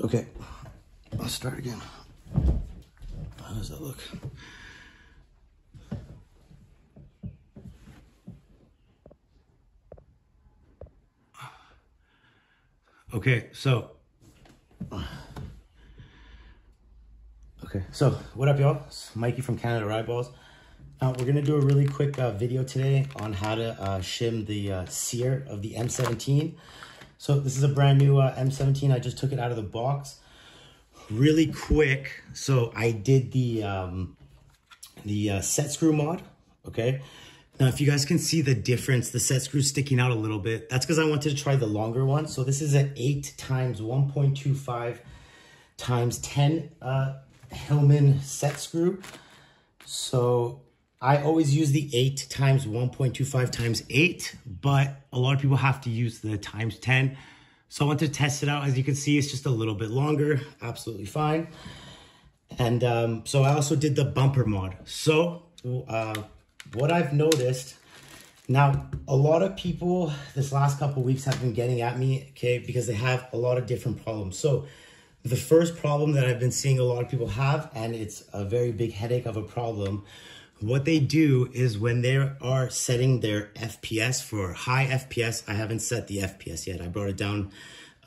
Okay, I'll start again. How does that look? Okay, so. Okay, so what up, y'all? It's Mikey from Canada Riot Balls. Uh, we're gonna do a really quick uh, video today on how to uh, shim the uh, sear of the M17. So this is a brand new uh, M17. I just took it out of the box really quick. So I did the um, the uh, set screw mod. Okay. Now, if you guys can see the difference, the set screw sticking out a little bit. That's because I wanted to try the longer one. So this is an 8 times 1.25 times 10 uh, Hillman set screw. So I always use the 8 times 1.25 times 8, but a lot of people have to use the times 10. So I want to test it out. As you can see, it's just a little bit longer. Absolutely fine. And um, so I also did the bumper mod. So uh, what I've noticed, now a lot of people this last couple weeks have been getting at me, okay, because they have a lot of different problems. So the first problem that I've been seeing a lot of people have, and it's a very big headache of a problem, what they do is when they are setting their FPS for high FPS, I haven't set the FPS yet. I brought it down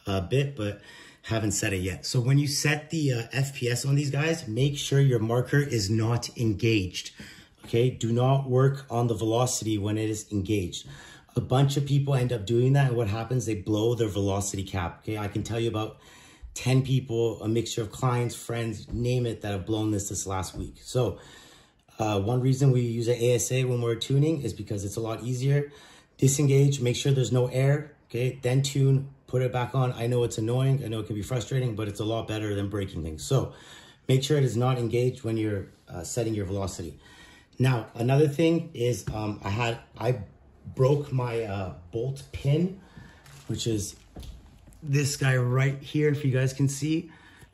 a bit, but haven't set it yet. So when you set the uh, FPS on these guys, make sure your marker is not engaged. Okay, do not work on the velocity when it is engaged. A bunch of people end up doing that, and what happens, they blow their velocity cap. Okay, I can tell you about 10 people, a mixture of clients, friends, name it, that have blown this this last week. So uh, one reason we use an ASA when we're tuning is because it's a lot easier. Disengage, make sure there's no air, okay? Then tune, put it back on. I know it's annoying, I know it can be frustrating, but it's a lot better than breaking things. So make sure it is not engaged when you're uh, setting your velocity. Now, another thing is um, I had, I broke my uh, bolt pin, which is this guy right here, if you guys can see.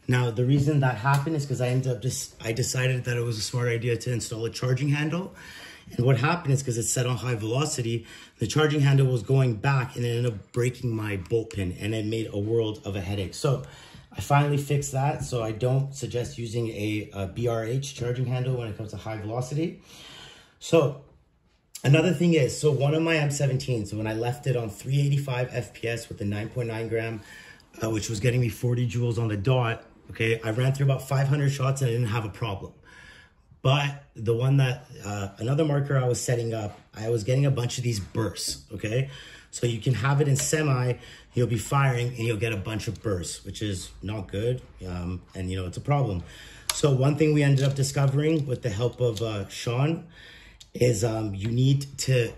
Now, the reason that happened is because I ended up just, I decided that it was a smart idea to install a charging handle. And what happened is because it's set on high velocity, the charging handle was going back and it ended up breaking my bolt pin and it made a world of a headache. So I finally fixed that. So I don't suggest using a, a BRH charging handle when it comes to high velocity. So another thing is, so one of my M17, so when I left it on 385 FPS with the 9.9 gram, uh, which was getting me 40 joules on the dot, Okay, I ran through about 500 shots and I didn't have a problem. But the one that, uh, another marker I was setting up, I was getting a bunch of these bursts, okay? So you can have it in semi, you'll be firing and you'll get a bunch of bursts, which is not good. Um, and you know, it's a problem. So one thing we ended up discovering with the help of uh, Sean is um, you need to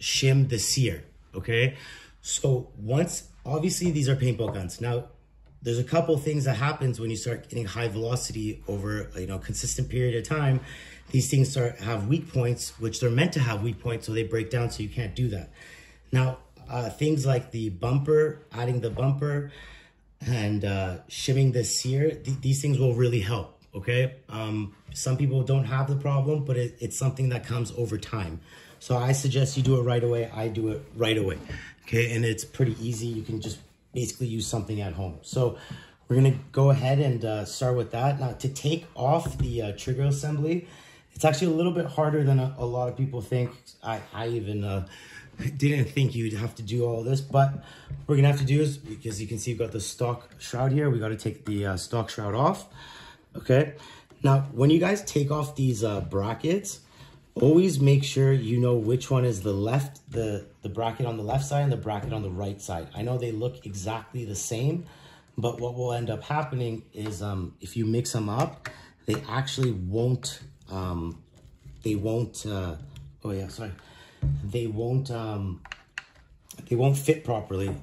shim the sear, okay? So once, obviously these are paintball guns. Now, there's a couple things that happens when you start getting high velocity over you know consistent period of time. These things start have weak points which they're meant to have weak points so they break down so you can't do that. Now uh, things like the bumper adding the bumper and uh, shimming the sear th these things will really help okay? Um, some people don't have the problem but it, it's something that comes over time. So i suggest you do it right away. I do it right away okay? And it's pretty easy. You can just basically use something at home. So we're gonna go ahead and uh, start with that. Now to take off the uh, trigger assembly, it's actually a little bit harder than a, a lot of people think. I, I even uh, didn't think you'd have to do all this, but what we're gonna have to do is, because you can see we've got the stock shroud here, we gotta take the uh, stock shroud off, okay? Now, when you guys take off these uh, brackets, always make sure you know which one is the left, the, the bracket on the left side and the bracket on the right side. I know they look exactly the same, but what will end up happening is um, if you mix them up, they actually won't, um, they won't, uh, oh yeah, sorry. They won't, um, they won't fit properly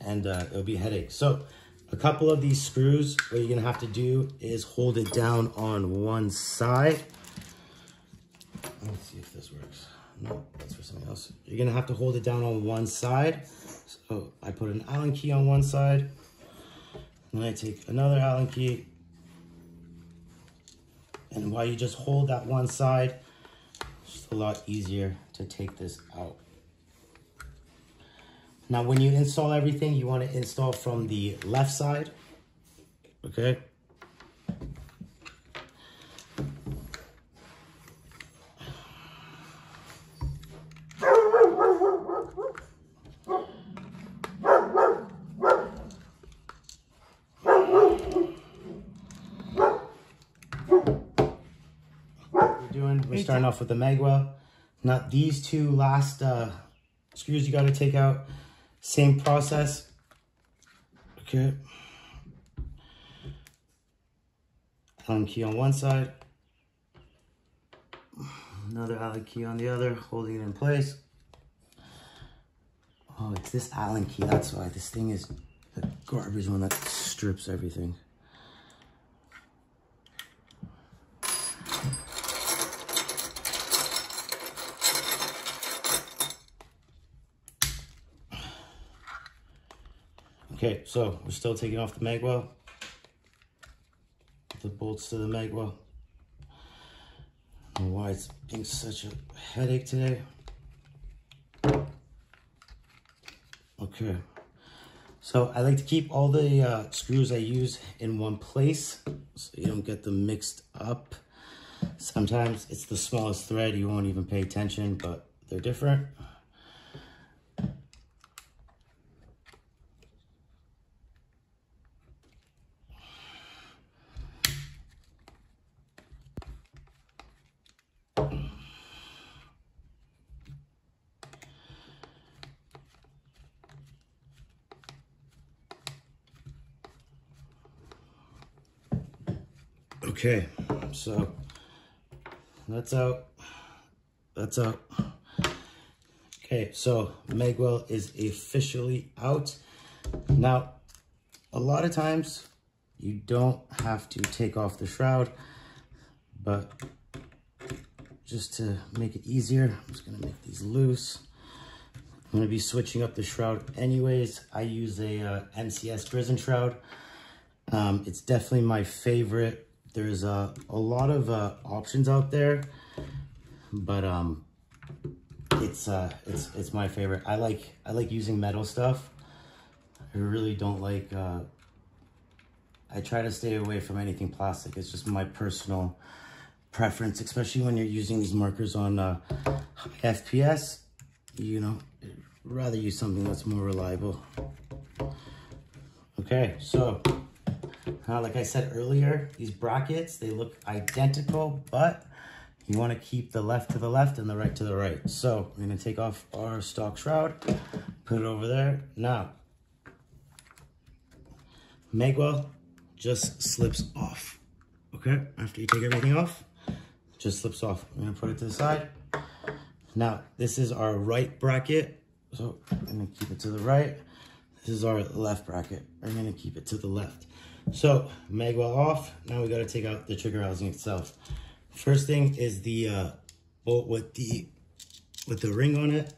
and uh, it'll be a headache. So a couple of these screws, what you're gonna have to do is hold it down on one side Let's see if this works. No, that's for something else. You're gonna have to hold it down on one side. So I put an Allen key on one side. Then I take another Allen key. And while you just hold that one side, it's a lot easier to take this out. Now, when you install everything, you want to install from the left side. okay? Doing. Off with the Magwell. Now these two last uh, screws you got to take out. Same process. Okay. Allen key on one side. Another Allen key on the other, holding it in place. Oh, it's this Allen key. That's why this thing is the garbage one that strips everything. Okay, so we're still taking off the magwell. The bolts to the magwell. Why it's being such a headache today. Okay. So I like to keep all the uh, screws I use in one place so you don't get them mixed up. Sometimes it's the smallest thread, you won't even pay attention, but they're different. Okay, so that's out. That's out. Okay, so Magwell is officially out. Now, a lot of times you don't have to take off the shroud, but just to make it easier, I'm just gonna make these loose. I'm gonna be switching up the shroud anyways. I use a uh, MCS Grizzon shroud. Um, it's definitely my favorite there's a, a lot of uh, options out there, but um, it's uh, it's it's my favorite. I like I like using metal stuff. I really don't like. Uh, I try to stay away from anything plastic. It's just my personal preference, especially when you're using these markers on uh, FPS. You know, rather use something that's more reliable. Okay, so uh, like I said earlier, these brackets, they look identical, but you want to keep the left to the left and the right to the right. So we're going to take off our stock shroud, put it over there. Now, Magwell just slips off. Okay, after you take everything off, just slips off. I'm going to put it to the side. Now, this is our right bracket. So I'm going to keep it to the right. This is our left bracket. I'm going to keep it to the left. So magwell off. Now we got to take out the trigger housing itself. First thing is the uh, bolt with the with the ring on it.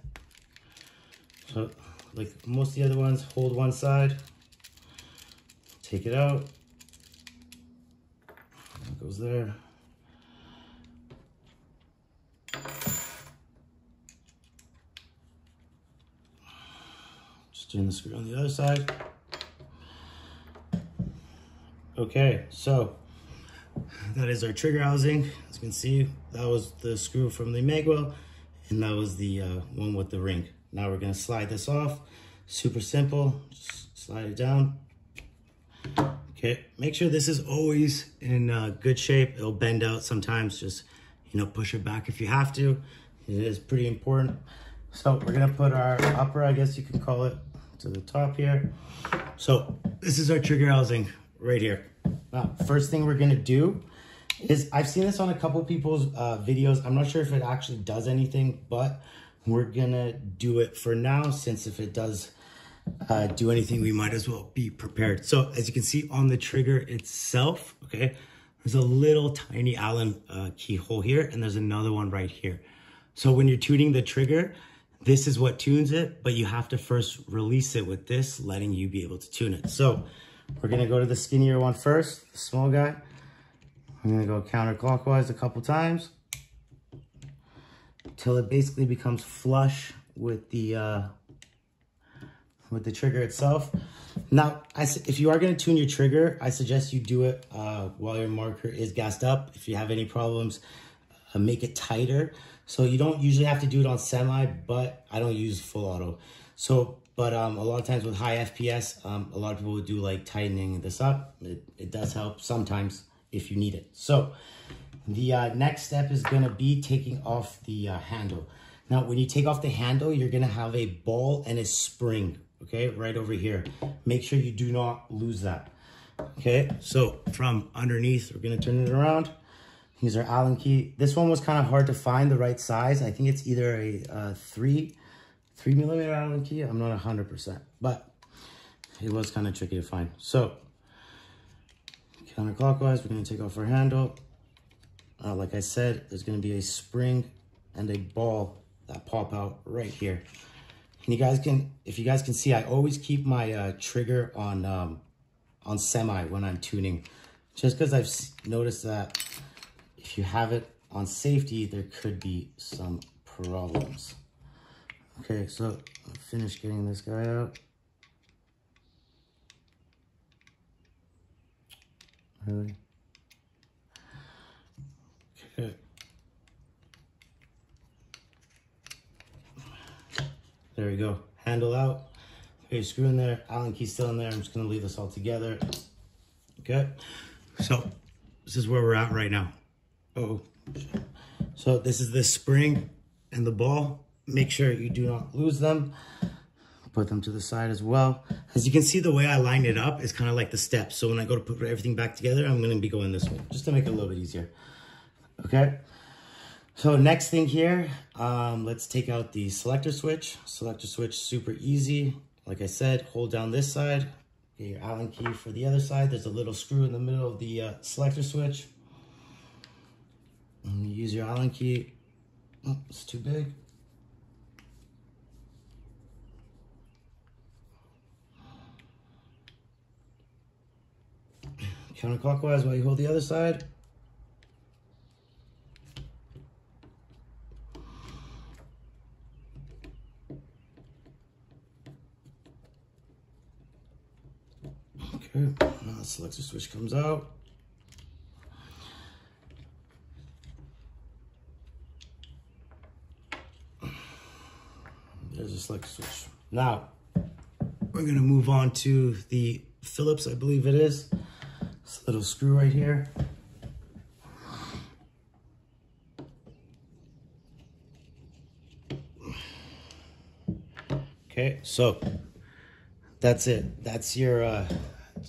So like most of the other ones, hold one side, take it out. It goes there. Just doing the screw on the other side. Okay, so that is our trigger housing. As you can see, that was the screw from the Magwell, and that was the uh, one with the ring. Now we're gonna slide this off. Super simple, just slide it down. Okay, make sure this is always in uh, good shape. It'll bend out sometimes, just, you know, push it back if you have to. It is pretty important. So we're gonna put our upper, I guess you can call it, to the top here. So this is our trigger housing right here. Now, first thing we're gonna do is, I've seen this on a couple people's uh, videos. I'm not sure if it actually does anything, but we're gonna do it for now since if it does uh, do anything, we might as well be prepared. So as you can see on the trigger itself, okay, there's a little tiny Allen uh, keyhole here and there's another one right here. So when you're tuning the trigger, this is what tunes it, but you have to first release it with this, letting you be able to tune it. So we're gonna go to the skinnier one first, the small guy. I'm gonna go counterclockwise a couple times till it basically becomes flush with the uh, with the trigger itself. Now, I, if you are going to tune your trigger, I suggest you do it uh, while your marker is gassed up. If you have any problems, uh, make it tighter. So you don't usually have to do it on semi, but I don't use full auto. So, but um, a lot of times with high FPS, um, a lot of people do like tightening this up. It, it does help sometimes if you need it. So the uh, next step is to be taking off the uh, handle. Now, when you take off the handle, you're to have a ball and a spring, okay, right over here. Make sure you do not lose that, okay? So from underneath, we're to turn it around. Here's our Allen key. This one was kind of hard to find the right size. I think it's either a uh, three, three millimeter Allen key. I'm not 100%, but it was kind of tricky to find. So counterclockwise, we're going to take off our handle. Uh, like I said, there's going to be a spring and a ball that pop out right here. And you guys can, if you guys can see, I always keep my uh, trigger on um, on semi when I'm tuning, just because I've noticed that if you have it on safety, there could be some problems. Okay, so I'll finish getting this guy out. Really? Okay. There we go. Handle out. Okay, screw in there. Allen key still in there. I'm just to leave this all together. Okay. So this is where we're at right now. Oh. So this is the spring and the ball. Make sure you do not lose them. Put them to the side as well. As you can see, the way I lined it up is kind of like the steps. So when I go to put everything back together, I'm going to be going this way just to make it a little bit easier. Okay. So next thing here, um, let's take out the selector switch. Selector switch, super easy. Like I said, hold down this side, get your Allen key for the other side. There's a little screw in the middle of the uh, selector switch. And you use your Allen key. Oh, it's too big. Counterclockwise while you hold the other side. Okay, now the selector switch comes out. There's a selector switch. Now, we're gonna move on to the Phillips, I believe it is. This little screw right here. Okay, so that's it. That's your uh,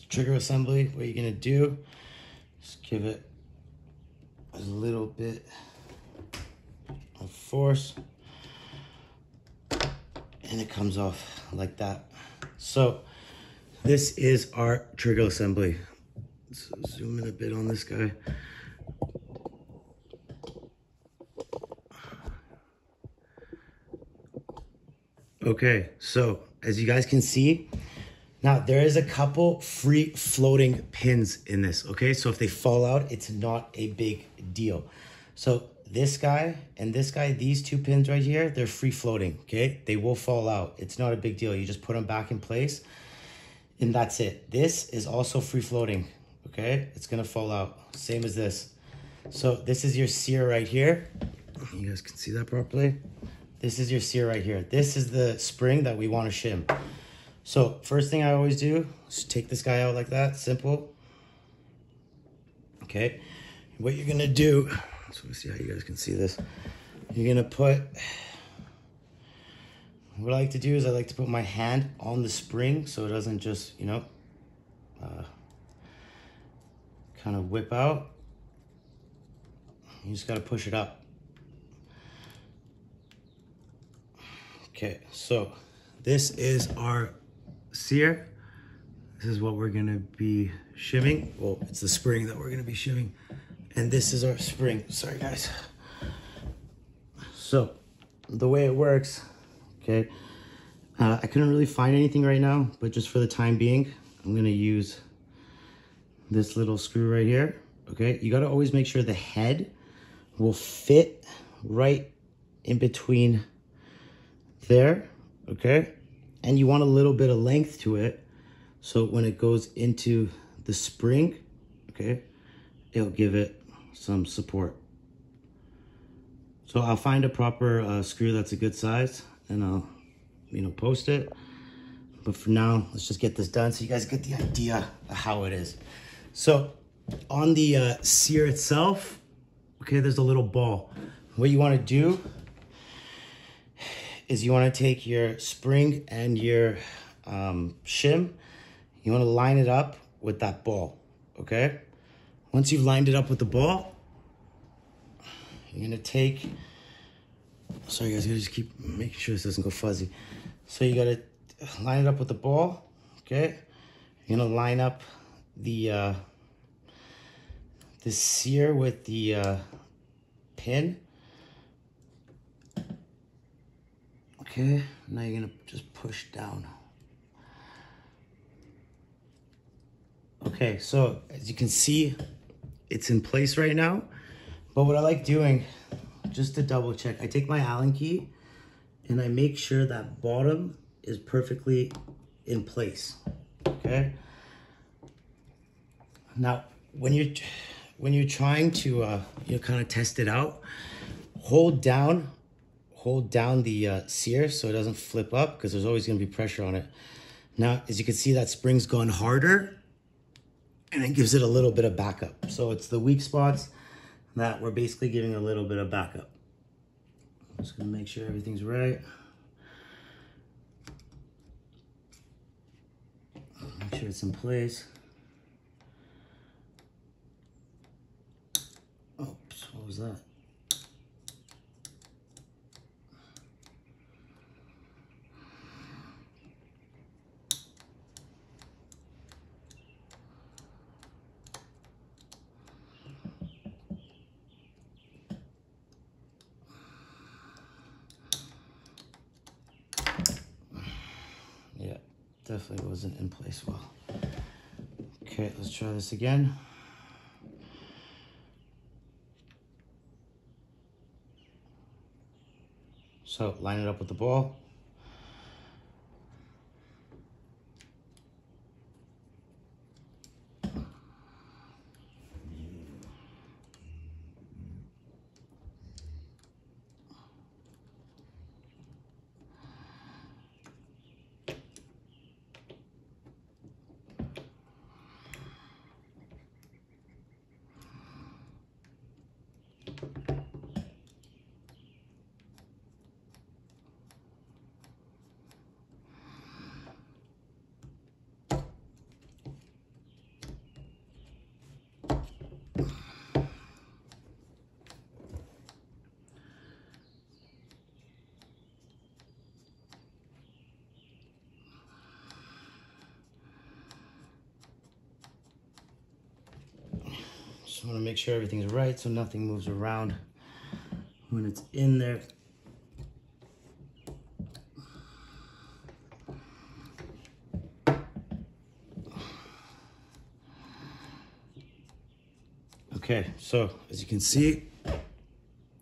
trigger assembly, what you're gonna do, just give it a little bit of force and it comes off like that. So this is our trigger assembly. So zoom in a bit on this guy. Okay, so as you guys can see, now, there is a couple free floating pins in this, okay? So if they fall out, it's not a big deal. So this guy and this guy, these two pins right here, they're free floating, okay? They will fall out. It's not a big deal. You just put them back in place and that's it. This is also free floating, okay? It's gonna fall out, same as this. So this is your sear right here. You guys can see that properly. This is your sear right here. This is the spring that we wanna shim. So first thing I always do is take this guy out like that, simple. Okay, what you're gonna do, so see how you guys can see this. You're gonna put, what I like to do is I like to put my hand on the spring so it doesn't just, you know, uh, kind of whip out. You just gotta push it up. Okay, so this is our sear. This is what we're gonna be shimming. Well, it's the spring that we're gonna be shimming. And this is our spring. Sorry, guys. So, the way it works, okay, uh, I couldn't really find anything right now, but just for the time being, I'm gonna use this little screw right here, okay? You gotta always make sure the head will fit right in between there, okay? and you want a little bit of length to it. So when it goes into the spring, okay, it'll give it some support. So I'll find a proper uh, screw that's a good size and I'll, you know, post it. But for now, let's just get this done so you guys get the idea of how it is. So on the uh, sear itself, okay, there's a little ball. What you wanna do is you wanna take your spring and your um, shim, you wanna line it up with that ball, okay? Once you've lined it up with the ball, you're gonna take, sorry guys, I just keep making sure this doesn't go fuzzy. So you gotta line it up with the ball, okay? You're gonna line up the, uh, the sear with the uh, pin. Okay, now you're gonna just push down. Okay, so as you can see, it's in place right now. But what I like doing, just to double check, I take my Allen key and I make sure that bottom is perfectly in place, okay? Now, when you're, when you're trying to, uh, you know, kind of test it out, hold down, hold down the uh, sear so it doesn't flip up because there's always gonna be pressure on it. Now, as you can see, that spring's gone harder and it gives it a little bit of backup. So it's the weak spots that we're basically giving a little bit of backup. Just gonna make sure everything's right. Make sure it's in place. Oops, what was that? Yeah, definitely wasn't in place well. Okay, let's try this again. So line it up with the ball. Just want to make sure everything's right so nothing moves around when it's in there. Okay, so as you can see,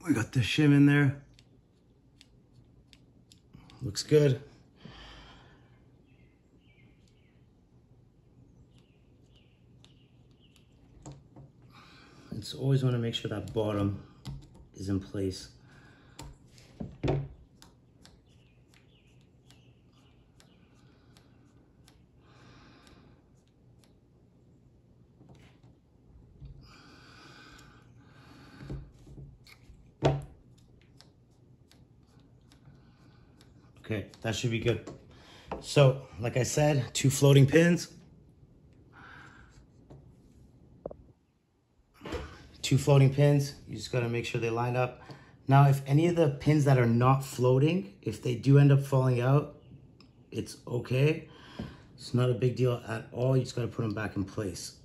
we got the shim in there. Looks good. It's always want to make sure that bottom is in place. Okay, that should be good. So, like I said, two floating pins. Two floating pins. You just gotta make sure they line up. Now, if any of the pins that are not floating, if they do end up falling out, it's okay. It's not a big deal at all. You just gotta put them back in place.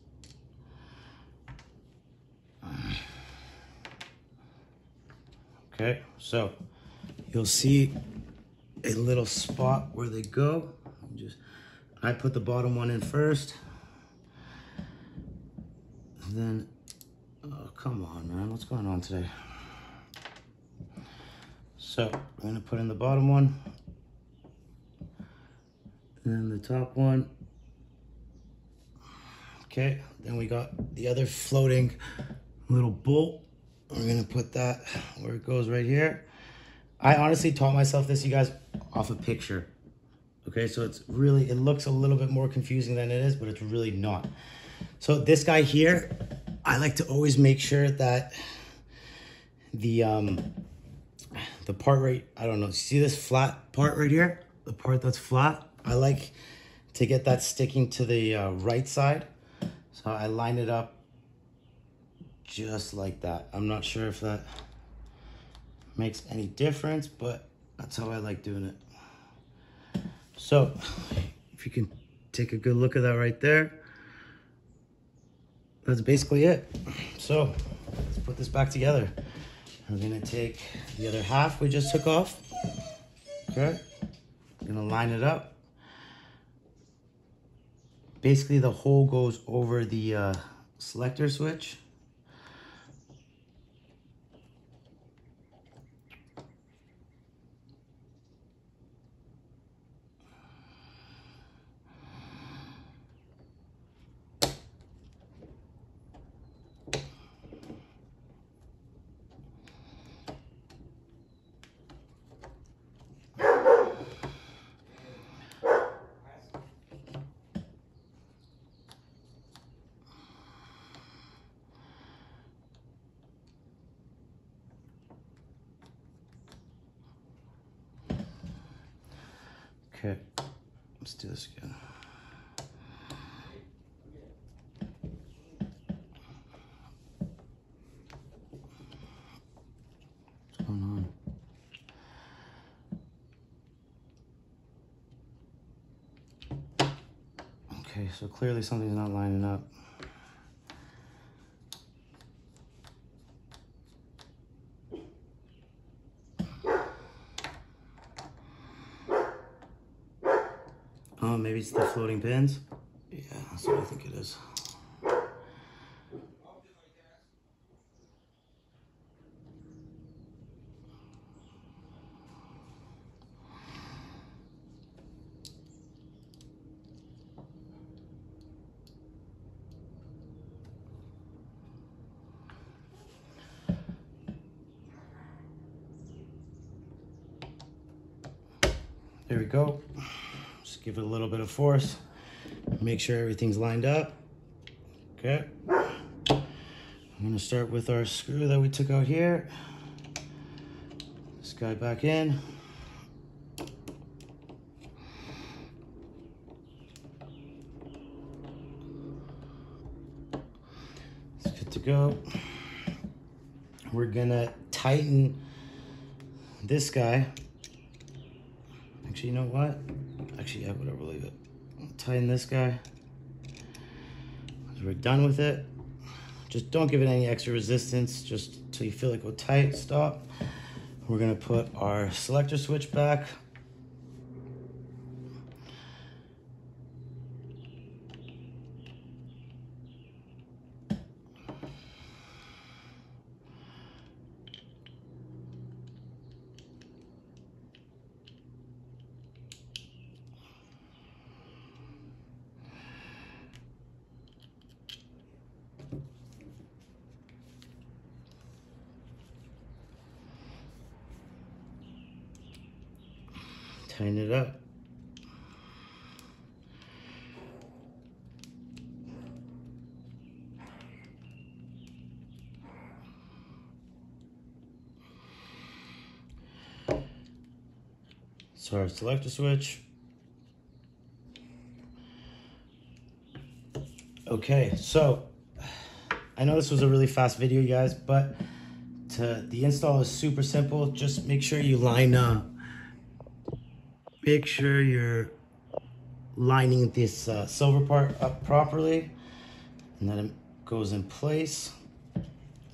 Okay, so you'll see a little spot where they go. Just I put the bottom one in first. Then, come on, man. What's going on today? So I'm gonna put in the bottom one. And then the top one. Okay, then we got the other floating little bolt. We're gonna put that where it goes right here. I honestly taught myself this, you guys, off a picture. Okay, so it's really, it looks a little bit more confusing than it is, but it's really not. So this guy here, I like to always make sure that the um the part right, I don't know, see this flat part right here? The part that's flat? I like to get that sticking to the uh, right side. So I line it up just like that. I'm not sure if that makes any difference, but that's how I like doing it. So if you can take a good look at that right there, that's basically it. So let's put this back together. We're gonna take the other half we just took off. Okay, gonna line it up. Basically the hole goes over the uh, selector switch. Okay, let's do this again. What's going on? Okay, so clearly something's not lining up. Oh, maybe the floating pins? Yeah, that's what I think it is. There we go. Give it a little bit of force. Make sure everything's lined up. Okay. I'm gonna start with our screw that we took out here. This guy back in. It's good to go. We're gonna tighten this guy. Actually, you know what? Actually, yeah, whatever, leave it. Tighten this guy. We're done with it. Just don't give it any extra resistance, just until you feel like it go tight, stop. We're gonna put our selector switch back. Tighten it up. So our selector switch. Okay, so I know this was a really fast video, guys, but to the install is super simple. Just make sure you line up. Make sure you're lining this uh, silver part up properly, and then it goes in place.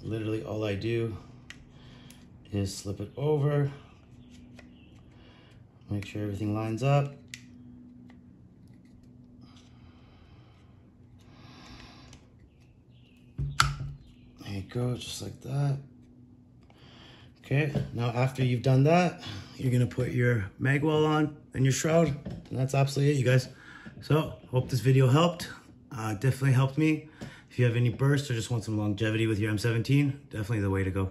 Literally, all I do is slip it over. Make sure everything lines up. There you go, just like that. Okay, now after you've done that, you're gonna put your magwell on and your shroud. And that's absolutely it, you guys. So, hope this video helped. Uh, definitely helped me. If you have any bursts or just want some longevity with your M17, definitely the way to go.